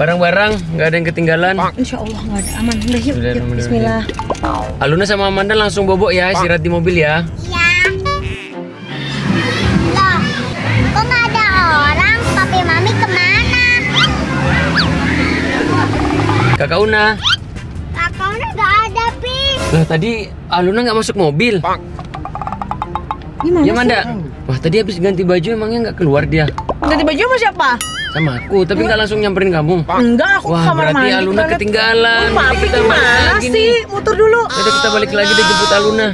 Barang-barang nggak ada yang ketinggalan. Insya Allah nggak ada aman. Udah yuk, Udah, yuk udah, Bismillah. Aluna sama Amanda langsung bobok ya, istirahat di mobil ya. Iya. Loh, kok nggak ada orang? Papi mami ke mana? Kakak Una. Kakaknya nggak ada, Pi. Lah tadi Aluna nggak masuk mobil. Gimana? Ya Manda. Wah tadi habis ganti baju emangnya nggak keluar dia. Ganti baju sama siapa? Sama aku, tapi nggak langsung nyamperin kamu. Enggak, aku ke Wah kamar berarti mandi. Aluna ketinggalan. Oh, Papi Kita balik gimana lagi sih? Muter dulu. Yaudah kita balik lagi deh jemput Aluna.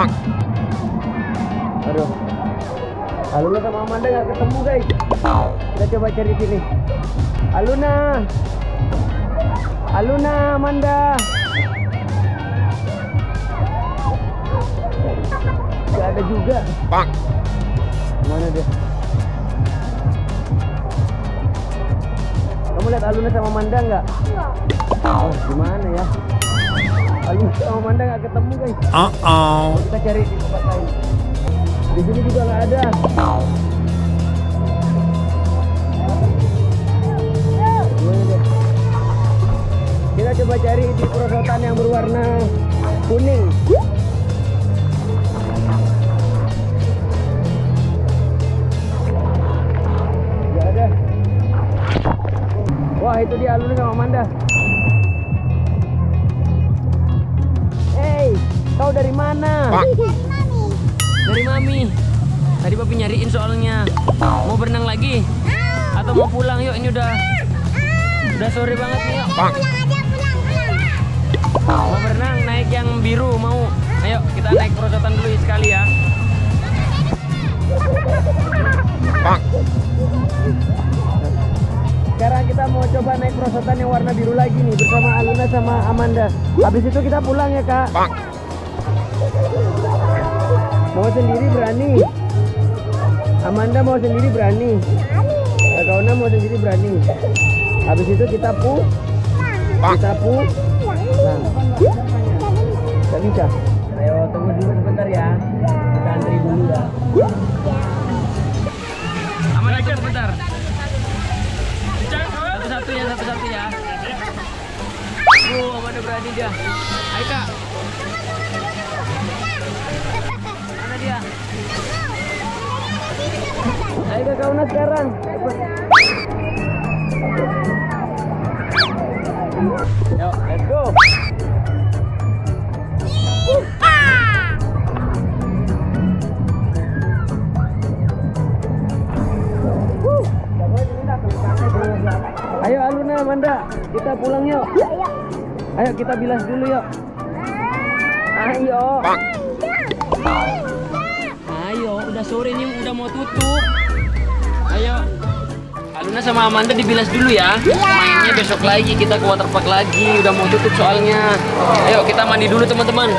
Amanda. Aduh. Aluna sama Amanda nggak ketemu guys. Kita coba cari sini. Aluna. Aluna, Amanda. Gak ada juga. Mana dia? Kamu lihat Aluna sama Amanda nggak? Oh, gimana ya? Aluna sama Amanda nggak ketemu guys. Uh-oh. Kita cari di tempat lain. Di sini juga nggak ada. Kita coba cari di perosotan yang berwarna kuning. Wah itu dia Aluna sama Amanda. Mana? Dari mami. Tadi papi nyariin soalnya. Mau berenang lagi? Atau mau pulang yuk? Ini udah udah sore banget nih yuk. Pulang aja, pulang, pulang. Mau berenang naik yang biru mau? Ayo kita naik perosotan dulu sekali ya. Sekarang kita mau coba naik perosotan yang warna biru lagi nih bersama Aluna sama Amanda. Habis itu kita pulang ya kak. Mau sendiri berani. Amanda mau sendiri berani. Kakak Ona mau sendiri berani. Habis itu kita pu, kita pu, nah, bisa. Ayo tunggu dulu sebentar ya. Kita antri dulu ya. Amanda ikut sebentar. Satu-satu ya, satu-satu ya. Oh, Amanda berani dia. Ayo kak. Ayo kakak Una sekarang. Yuk, let's go. Ayo Aluna, Amanda, kita pulang yuk. Ayo kita bilas dulu yuk. Ayo. Ayo, udah sore nih, udah mau tutup. Ayo. Aluna sama Amanda dibilas dulu ya. Mainnya besok lagi, kita ke waterpark lagi. Udah mau tutup soalnya. Ayo kita mandi dulu teman-teman.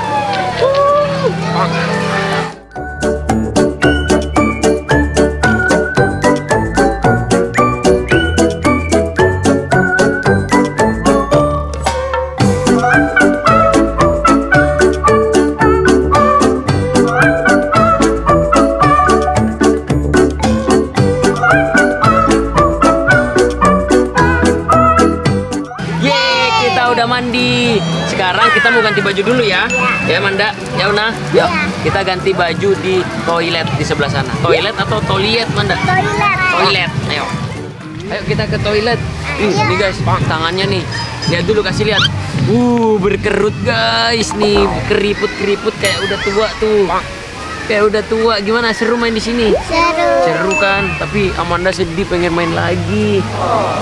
Sekarang kita mau ganti baju dulu ya. Ya Manda, ya Una. Yuk, kita ganti baju di toilet di sebelah sana. Toilet atau toilet Manda? Toilet. Toilet. Ayo. Ayo kita ke toilet. Ih, nih guys, tangannya nih. Lihat dulu kasih lihat. Uh, berkerut guys nih, keriput-keriput kayak udah tua tuh. Kayak udah tua. Gimana seru main di sini? Seru. Seru kan? Tapi Amanda sedih pengen main lagi.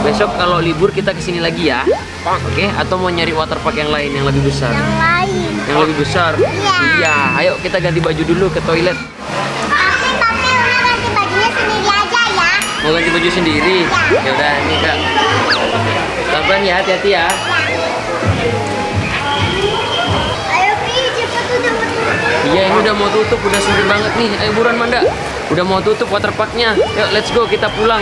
Besok kalau libur kita ke sini lagi ya. Oke? Atau mau nyari waterpark yang lain yang lebih besar? Yang lain. Yang lebih besar? Iya. Iya. Ayo kita ganti baju dulu ke toilet. Tapi tapi Una ganti bajunya sendiri aja ya. Mau ganti baju sendiri? Ya udah nih kak. Pelan ya, hati-hati ya. Iya ini udah mau tutup, udah sore banget nih. Ayo buruan Manda. Udah mau tutup waterparknya. Yuk let's go kita pulang.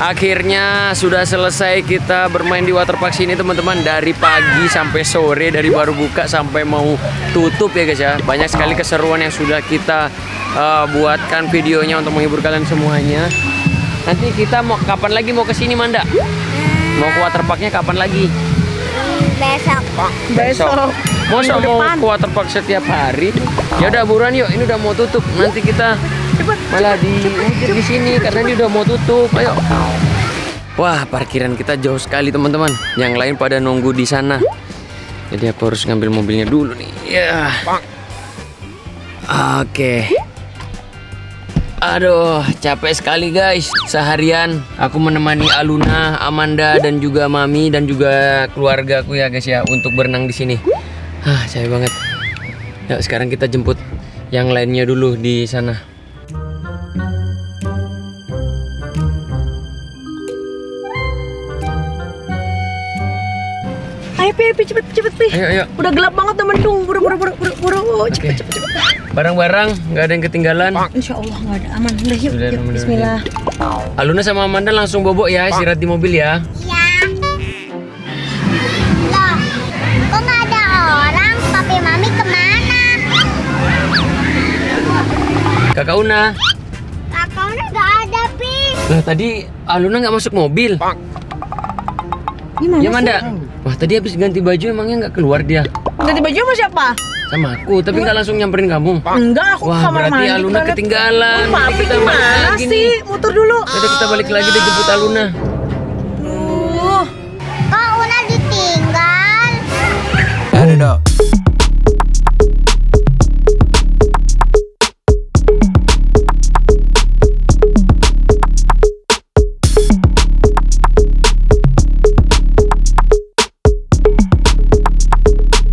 Akhirnya sudah selesai kita bermain di waterpark sini teman-teman dari pagi sampai sore dari baru buka sampai mau tutup ya guys ya. Banyak sekali keseruan yang sudah kita uh, buatkan videonya untuk menghibur kalian semuanya. Nanti kita mau kapan lagi mau ke sini Manda? Mau ke waterparknya kapan lagi? Besok. Besok. Masa mau ke waterpark setiap hari? Ya udah buruan yuk, ini udah mau tutup. Nanti kita malah diusir di sini karena ini udah mau tutup. Ayo. Wah, parkiran kita jauh sekali teman-teman. Yang lain pada nunggu di sana. Jadi aku harus ngambil mobilnya dulu nih. Ya. Oke. Aduh, capek sekali guys. Seharian aku menemani Aluna, Amanda dan juga Mami dan juga keluargaku ya guys ya untuk berenang di sini. Hah, capek banget. Yuk, sekarang kita jemput yang lainnya dulu di sana. Ayo Pi, Pi, cepet, cepet Pi. Ayo, ayo. Udah gelap banget udah mendung. Buru, buru, buru, buru, buru. Cepet, Oke. cepet, cepet. Barang-barang nggak ada yang ketinggalan. Insya Allah nggak ada aman. Udah yuk, yuk. Bismillahirrahmanirrahim. Bismillah. Aluna sama Amanda langsung bobok ya, istirahat di mobil ya. Iya. Loh, kok nggak ada orang? Papi mami ke mana? Kakak Una. Kakaknya nggak ada Pi. Lah tadi Aluna nggak masuk mobil. Gimana Ya sih? Wah tadi habis ganti baju emangnya nggak keluar dia? Ganti baju sama siapa? Sama aku, tapi nggak langsung nyamperin kamu. Enggak, aku Wah, kamar berarti. Aluna ketinggalan. Oh, kita balik lagi sih? Nih. Muter dulu. Nanti kita balik lagi deh jemput Aluna. Duh. Kok Una ditinggal? Aduh.